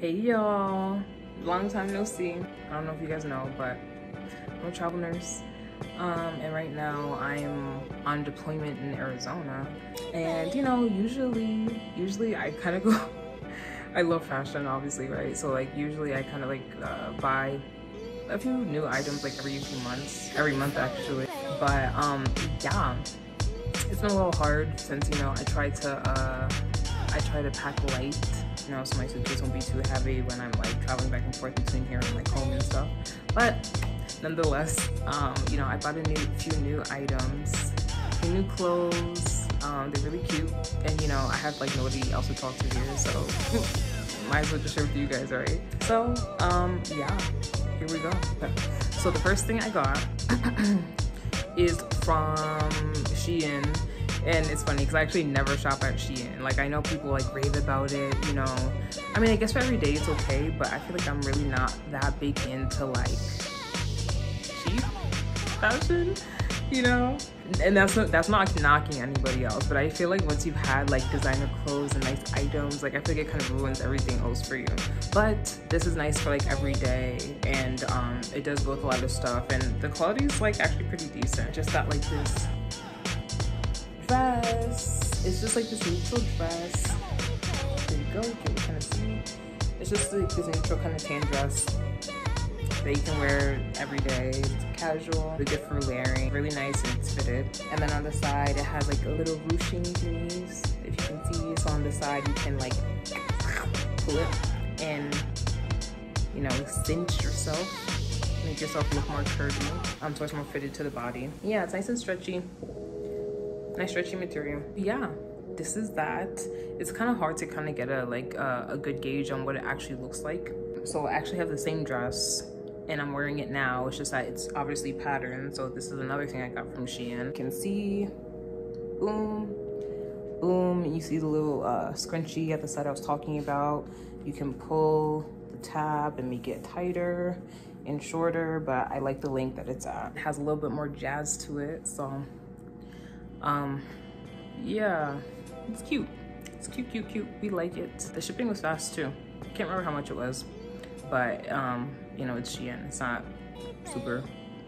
Hey y'all, long time no see. I don't know if you guys know, but I'm a travel nurse. Um, and right now I'm on deployment in Arizona. And you know, usually, usually I kind of go, I love fashion obviously, right? So like usually I kind of like uh, buy a few new items like every few months, every month actually. But um, yeah, it's been a little hard since, you know, I try to, uh, I try to pack light you know, so my suitcase won't be too heavy when I'm like traveling back and forth between here and like home and stuff. But nonetheless, um, you know, I bought a new few new items, a few new clothes. Um, they're really cute, and you know, I have like nobody else to talk to here, so might as well just share with you guys, right? So, um, yeah, here we go. So the first thing I got is from Shein and it's funny because I actually never shop at Shein. Like I know people like rave about it, you know. I mean, I guess for every day it's okay, but I feel like I'm really not that big into like cheap fashion, you know. And that's not that's not knocking anybody else, but I feel like once you've had like designer clothes and nice items, like I feel like it kind of ruins everything else for you. But this is nice for like every day, and um, it does go with a lot of stuff, and the quality is like actually pretty decent. Just that like this dress. It's just like this neutral dress. There you go, you can kind of see. It's just like this neutral kind of tan dress that you can wear every day. It's casual, really good for layering, really nice and it's fitted. And then on the side, it has like a little ruching knees, if you can see. So on the side, you can like pull it and, you know, cinch yourself make yourself look more curvy um so it's more fitted to the body yeah it's nice and stretchy nice stretchy material. Yeah this is that. It's kind of hard to kind of get a like uh, a good gauge on what it actually looks like. So i actually have the same dress and i'm wearing it now. It's just that it's obviously patterned so this is another thing i got from shein. You can see boom boom. You see the little uh, scrunchie at the side i was talking about. You can pull the tab and make it tighter and shorter but i like the length that it's at. It has a little bit more jazz to it so um yeah. It's cute. It's cute cute cute. We like it. The shipping was fast too. I can't remember how much it was but um you know it's Shein. It's not super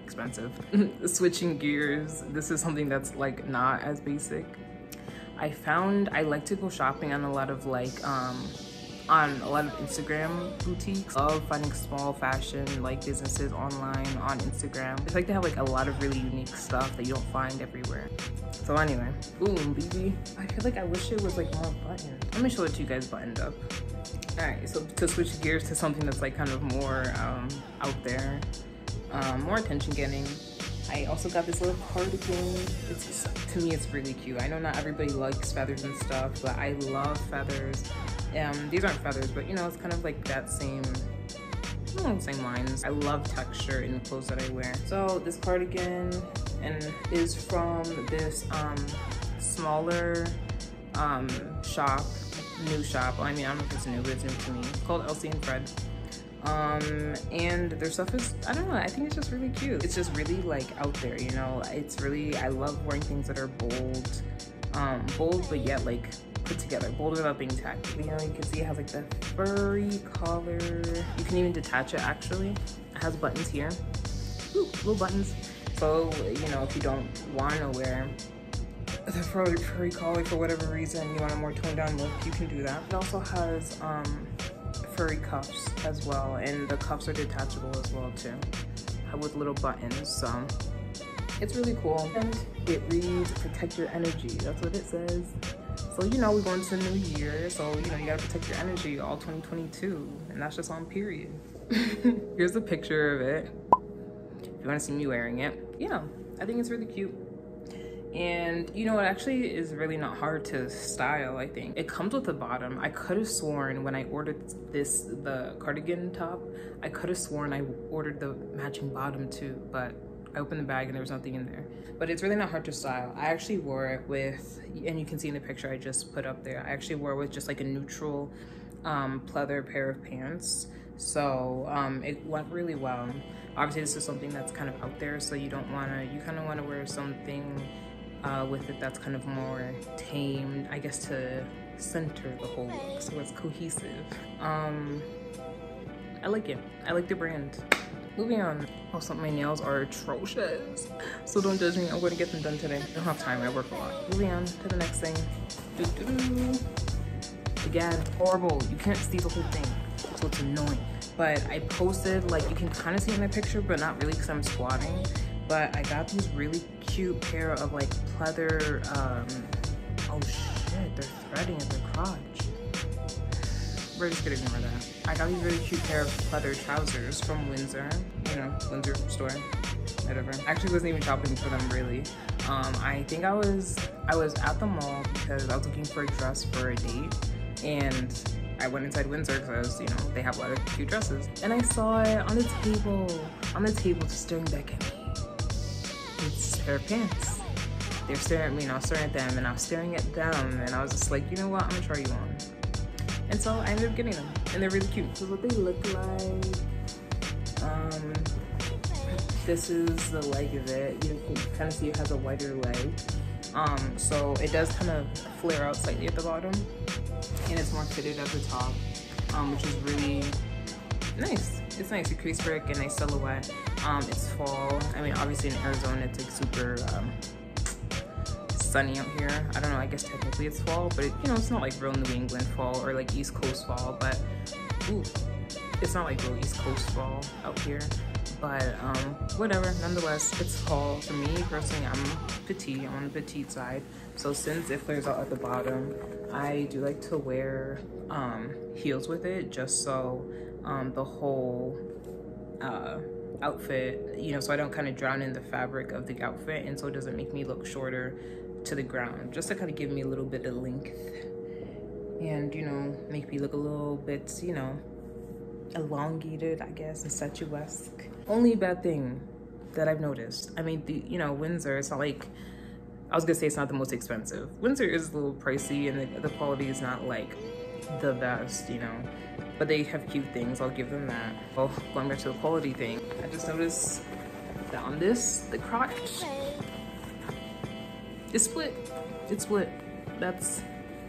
expensive. Switching gears this is something that's like not as basic. I found I like to go shopping on a lot of like um on a lot of Instagram boutiques. I love finding small fashion like businesses online on Instagram. It's like they have like a lot of really unique stuff that you don't find everywhere. So anyway, boom, baby. I feel like I wish it was like more buttoned. Let me show it to you guys buttoned up. All right, so to switch gears to something that's like kind of more um, out there, um, more attention getting. I also got this little cardigan. It's to me, it's really cute. I know not everybody likes feathers and stuff, but I love feathers. Um, these aren't feathers, but you know, it's kind of like that same same lines. I love texture in the clothes that I wear. So this cardigan and is from this um, smaller um, shop, new shop. I mean, I don't know if it's new, but it's new to me. It's called Elsie and Fred. Um, and their stuff is, I don't know, I think it's just really cute. It's just really like out there, you know? It's really, I love wearing things that are bold, um, bold, but yet like put together, bold without being tacky. You know, you can see it has like the furry collar. You can even detach it actually. It has buttons here, Ooh, little buttons. So, you know, if you don't want to wear the furry, furry collar for whatever reason, you want a more toned down look, you can do that. It also has um, furry cuffs as well, and the cuffs are detachable as well too, with little buttons, so it's really cool. And it reads, protect your energy, that's what it says. So, you know, we're going to the new year, so, you know, you gotta protect your energy all 2022, and that's just on period. Here's a picture of it if you want to see me wearing it yeah i think it's really cute and you know it actually is really not hard to style i think it comes with a bottom i could have sworn when i ordered this the cardigan top i could have sworn i ordered the matching bottom too but I opened the bag and there was nothing in there. But it's really not hard to style. I actually wore it with, and you can see in the picture I just put up there, I actually wore it with just like a neutral um, pleather pair of pants. So um, it went really well obviously this is something that's kind of out there so you don't want to you kind of want to wear something uh, with it that's kind of more tamed I guess to center the whole look so it's cohesive um I like it. I like the brand. Moving on. Also, my nails are atrocious. So don't judge me. I'm going to get them done today. I don't have time. I work a lot. Moving on to the next thing. Doo -doo -doo. Again, horrible. You can't see the whole thing. So it's annoying. But I posted, like, you can kind of see in my picture, but not really because I'm squatting. But I got these really cute pair of, like, pleather, um, oh shit, they're threading at the crotch we're just gonna ignore that. I got these really cute pair of leather trousers from Windsor, you know, Windsor store, whatever. I actually wasn't even shopping for them really. Um, I think I was I was at the mall because I was looking for a dress for a date, and I went inside Windsor because you know they have a lot of cute dresses, and I saw it on the table, on the table, just staring back at me. It's her pants. They're staring at me, and I was staring at them, and I was staring at them, and I was just like, you know what, I'm gonna try you on. And so I ended up getting them and they're really cute. So what they look like, um, this is the leg of it. You can kind of see it has a wider leg. Um, so it does kind of flare out slightly at the bottom and it's more fitted at the top, um, which is really nice. It's nice, it crease break and nice silhouette. Um, it's fall. I mean, obviously in Arizona, it's like super, um, sunny out here. I don't know, I guess technically it's fall, but it, you know, it's not like real New England fall or like East Coast fall, but ooh, it's not like real East Coast fall out here. But um, whatever, nonetheless, it's fall. For me, personally, I'm petite, I'm on the petite side. So since it flares out at the bottom, I do like to wear um, heels with it just so um, the whole uh, outfit, you know, so I don't kind of drown in the fabric of the outfit and so it doesn't make me look shorter to the ground, just to kind of give me a little bit of length and, you know, make me look a little bit, you know, elongated, I guess, and statuesque. Only bad thing that I've noticed, I mean, the, you know, Windsor, it's not like, I was gonna say it's not the most expensive. Windsor is a little pricey and the, the quality is not like the best, you know, but they have cute things, I'll give them that. Well, going back to the quality thing, I just noticed that on this, the crotch, it's split. It's split. That's,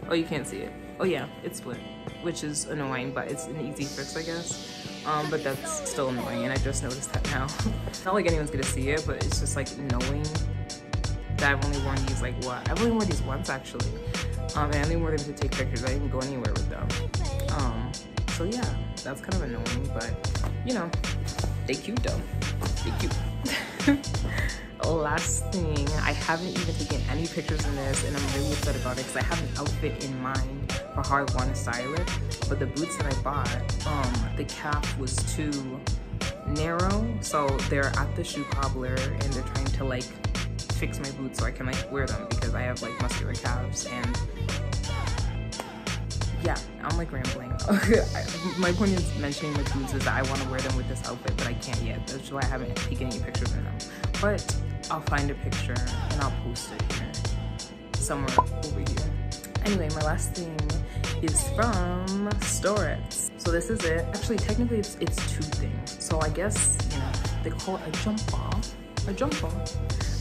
oh, you can't see it. Oh yeah, it's split, which is annoying, but it's an easy fix, I guess. Um, but that's still annoying, and I just noticed that now. Not like anyone's gonna see it, but it's just like knowing that I've only worn these like what? I've only worn these once actually. Um, and I only wore them to take pictures. I didn't go anywhere with them. Um, so yeah, that's kind of annoying, but you know, they cute though. They cute. last thing, I haven't even taken any pictures in this and I'm really upset about it because I have an outfit in mind want to style it. But the boots that I bought, um, the calf was too narrow. So they're at the shoe cobbler and they're trying to like fix my boots so I can like wear them because I have like muscular calves and yeah, I'm like rambling. my point is mentioning the boots is that I want to wear them with this outfit, but I can't yet. That's why I haven't taken any pictures of them. But I'll find a picture and I'll post it here, somewhere over here. Anyway, my last thing is from Storets. So this is it. Actually, technically it's, it's two things. So I guess, you know, they call it a jumper. A jumper.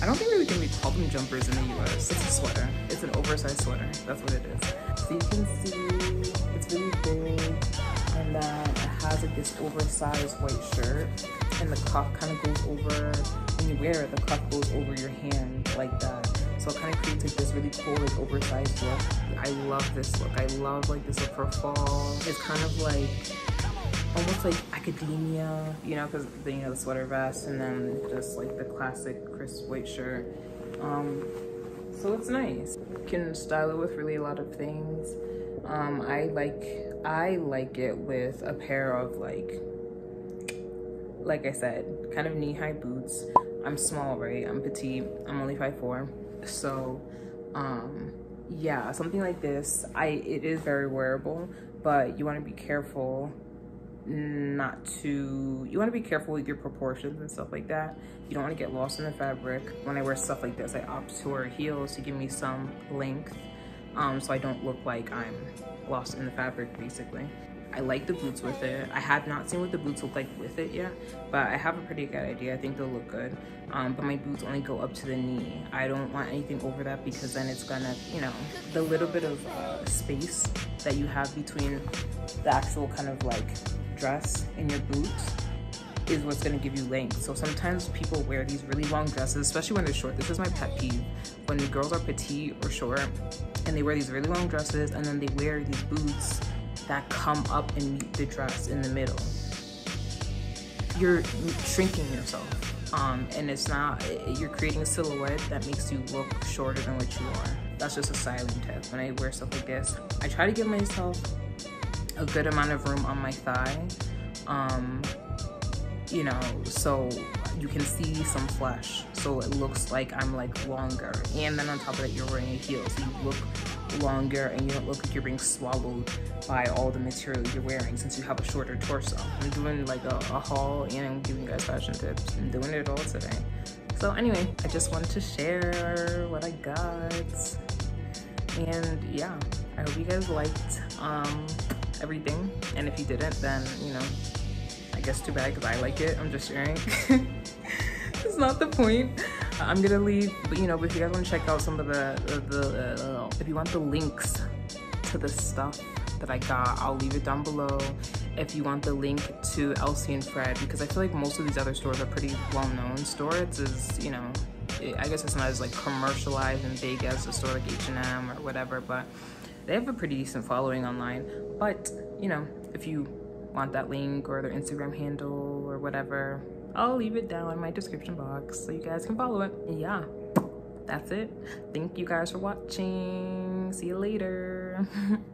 I don't think we can really call them jumpers in the US. It's a sweater. It's an oversized sweater. That's what it is. So you can see it's really big and then it has like this oversized white shirt and the cuff kind of goes over when you wear it the cuff goes over your hand like that so it kind of creates like this really cool like oversized look i love this look i love like this look for fall it's kind of like almost like academia you know because you have the sweater vest and then just like the classic crisp white shirt um so it's nice you can style it with really a lot of things um i like i like it with a pair of like like I said, kind of knee-high boots. I'm small, right? I'm petite. I'm only 5'4". So, um, yeah, something like this. I It is very wearable, but you want to be careful not to you want to be careful with your proportions and stuff like that you don't want to get lost in the fabric when i wear stuff like this i opt to wear heels to give me some length um so i don't look like i'm lost in the fabric basically I like the boots with it. I have not seen what the boots look like with it yet, but I have a pretty good idea. I think they'll look good. Um, but my boots only go up to the knee. I don't want anything over that because then it's gonna, you know, the little bit of uh, space that you have between the actual kind of like dress and your boots is what's gonna give you length. So sometimes people wear these really long dresses, especially when they're short. This is my pet peeve. When the girls are petite or short and they wear these really long dresses and then they wear these boots that come up and meet the dress in the middle. You're shrinking yourself. Um, and it's not, you're creating a silhouette that makes you look shorter than what you are. That's just a styling tip. When I wear stuff like this, I try to give myself a good amount of room on my thigh. Um, you know, so you can see some flesh. So it looks like I'm like longer. And then on top of that, you're wearing a heel. So you look longer and you don't look like you're being swallowed by all the material you're wearing since you have a shorter torso. I'm doing like a, a haul and I'm giving you guys fashion tips. I'm doing it all today. So anyway, I just wanted to share what I got. And yeah, I hope you guys liked um, everything. And if you didn't, then, you know, I guess too bad because I like it. I'm just sharing. it's not the point. I'm gonna leave, but you know, if you guys want to check out some of the, the, the uh, if you want the links to the stuff that I got, I'll leave it down below. If you want the link to Elsie and Fred, because I feel like most of these other stores are pretty well-known stores, is you know, I guess it's not as like commercialized and big as a store like H&M or whatever, but they have a pretty decent following online. But you know, if you want that link or their Instagram handle or whatever, I'll leave it down in my description box so you guys can follow it. Yeah, that's it. Thank you guys for watching. See you later.